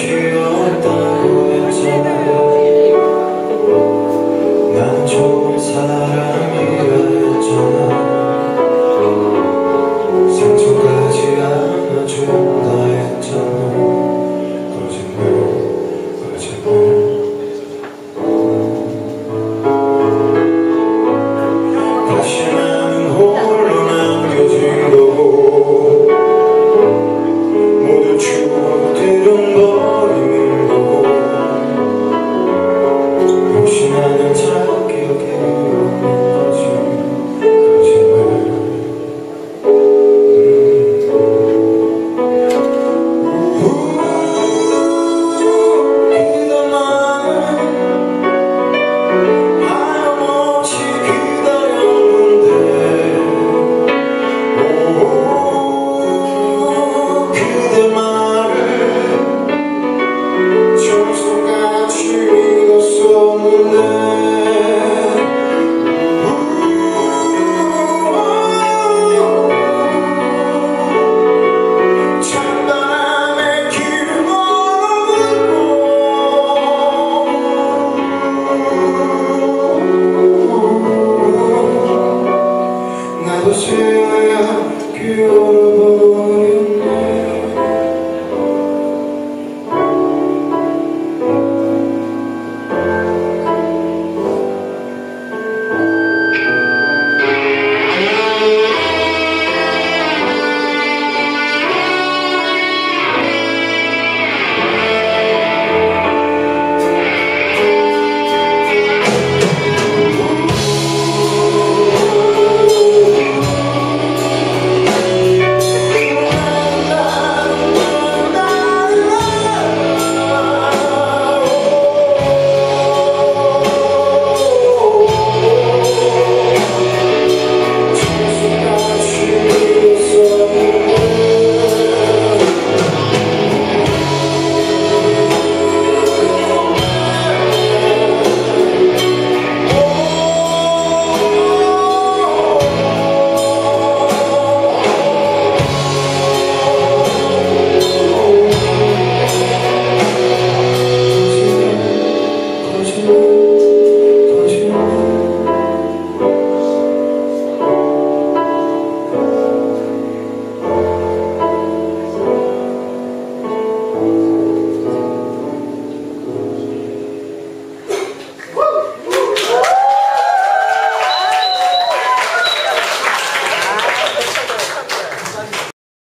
쉬웠던 거였잖아 난 좋은 사람.